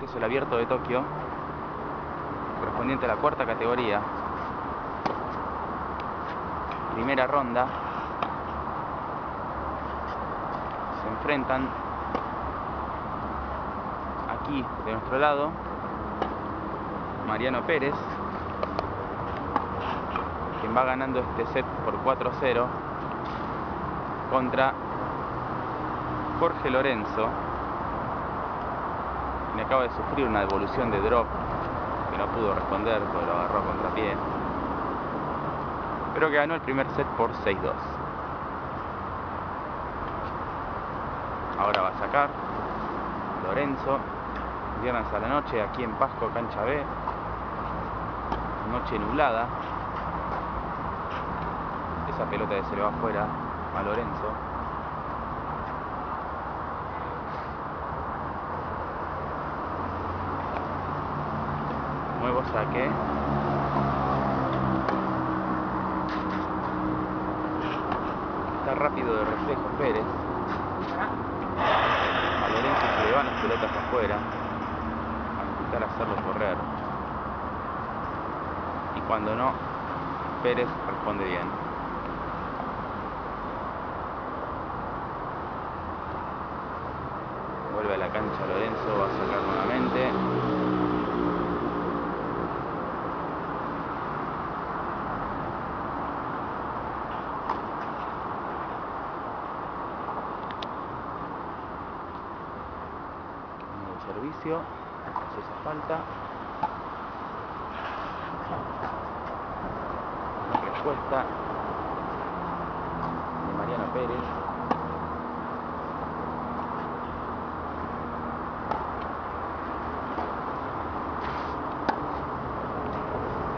Este es el abierto de Tokio, correspondiente a la cuarta categoría. Primera ronda. Se enfrentan aquí de nuestro lado Mariano Pérez, quien va ganando este set por 4-0 contra Jorge Lorenzo, acaba de sufrir una devolución de drop que no pudo responder porque lo agarró a contrapié, pero que ganó el primer set por 6-2. Ahora va a sacar Lorenzo, viernes a la noche aquí en Pasco, Cancha B, noche nublada, esa pelota que se le va afuera a Lorenzo. Nuevo saque. Está rápido de reflejo Pérez. A Lorenzo se le van las pelotas afuera. A intentar hacerlo correr. Y cuando no, Pérez responde bien. Vuelve a la cancha Lorenzo, va a sacar nuevamente. Servicio, hace esa falta. Respuesta de Mariano Pérez.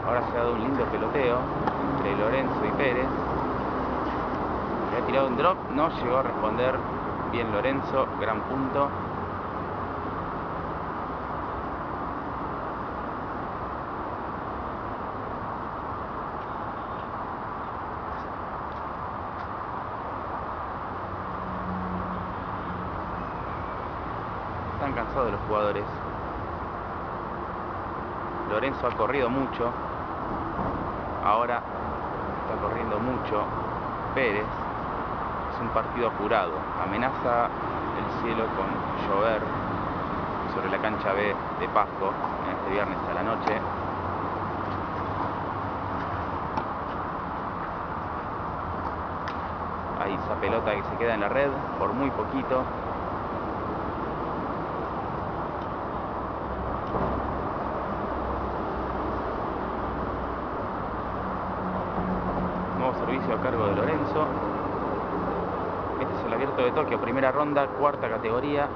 Ahora se ha dado un lindo peloteo entre Lorenzo y Pérez. Le ha tirado un drop, no llegó a responder bien Lorenzo, gran punto. Están cansados los jugadores. Lorenzo ha corrido mucho. Ahora está corriendo mucho Pérez. Es un partido apurado. Amenaza el cielo con llover sobre la cancha B de Pasco en este viernes a la noche. Ahí esa pelota que se queda en la red por muy poquito. Servicio a cargo de Lorenzo. Este es el abierto de Tokio, primera ronda, cuarta categoría.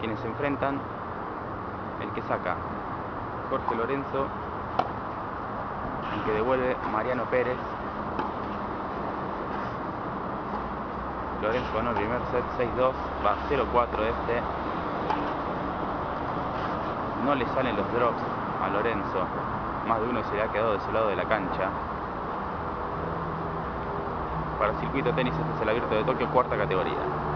Quienes se enfrentan, el que saca Jorge Lorenzo, el que devuelve Mariano Pérez. Lorenzo ganó el primer set 6-2, va 0-4 este. No le salen los drops a Lorenzo. Más de uno se le ha quedado de su lado de la cancha. Para el circuito tenis este es el abierto de Tokio, cuarta categoría.